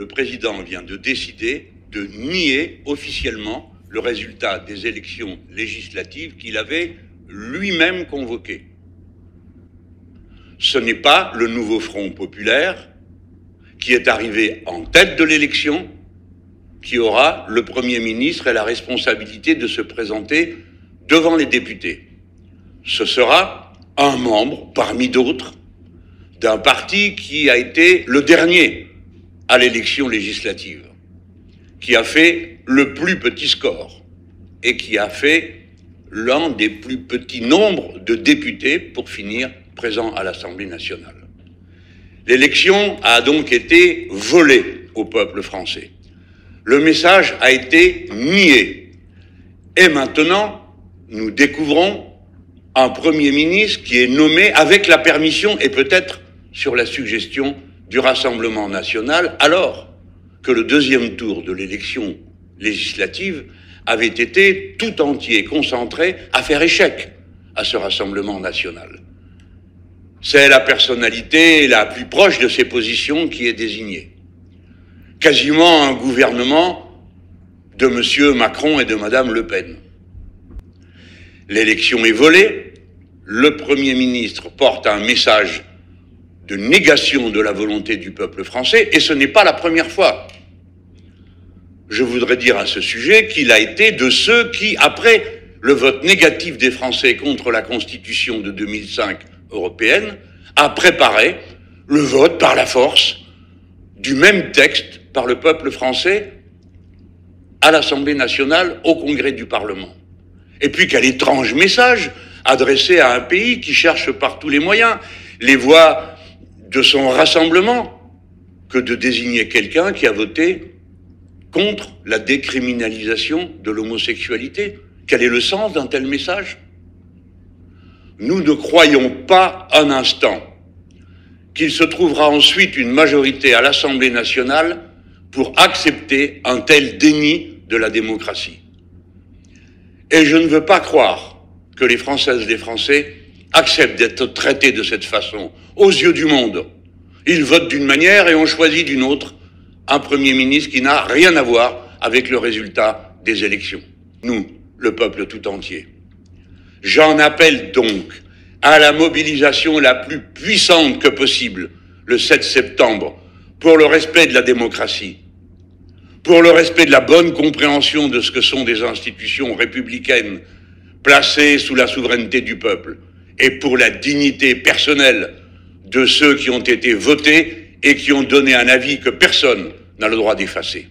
Le président vient de décider de nier officiellement le résultat des élections législatives qu'il avait lui-même convoquées. Ce n'est pas le nouveau Front populaire qui est arrivé en tête de l'élection qui aura le Premier ministre et la responsabilité de se présenter devant les députés. Ce sera un membre parmi d'autres d'un parti qui a été le dernier à l'élection législative, qui a fait le plus petit score et qui a fait l'un des plus petits nombres de députés pour finir présent à l'Assemblée nationale. L'élection a donc été volée au peuple français. Le message a été nié. Et maintenant, nous découvrons un Premier ministre qui est nommé avec la permission et peut-être sur la suggestion du Rassemblement national, alors que le deuxième tour de l'élection législative avait été tout entier concentré à faire échec à ce Rassemblement national. C'est la personnalité la plus proche de ces positions qui est désignée. Quasiment un gouvernement de M. Macron et de Mme Le Pen. L'élection est volée, le Premier ministre porte un message de négation de la volonté du peuple français, et ce n'est pas la première fois. Je voudrais dire à ce sujet qu'il a été de ceux qui, après le vote négatif des Français contre la Constitution de 2005 européenne, a préparé le vote par la force du même texte par le peuple français à l'Assemblée nationale, au Congrès du Parlement. Et puis quel étrange message adressé à un pays qui cherche par tous les moyens les voies de son rassemblement que de désigner quelqu'un qui a voté contre la décriminalisation de l'homosexualité. Quel est le sens d'un tel message? Nous ne croyons pas un instant qu'il se trouvera ensuite une majorité à l'Assemblée nationale pour accepter un tel déni de la démocratie. Et je ne veux pas croire que les Françaises et les Français acceptent d'être traités de cette façon, aux yeux du monde. Ils votent d'une manière et on choisit d'une autre un Premier ministre qui n'a rien à voir avec le résultat des élections. Nous, le peuple tout entier. J'en appelle donc à la mobilisation la plus puissante que possible le 7 septembre pour le respect de la démocratie, pour le respect de la bonne compréhension de ce que sont des institutions républicaines placées sous la souveraineté du peuple, et pour la dignité personnelle de ceux qui ont été votés et qui ont donné un avis que personne n'a le droit d'effacer.